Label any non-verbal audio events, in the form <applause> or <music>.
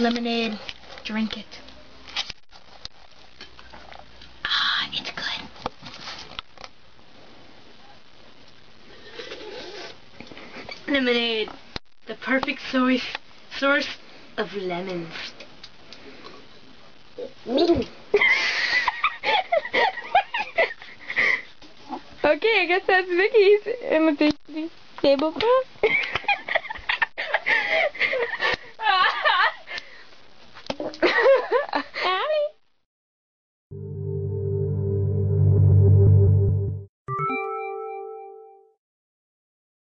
lemonade. Drink it. Ah, it's good. Lemonade. The perfect source source of lemons. <laughs> okay, I guess that's Vicki's imitation tablecloth. <laughs>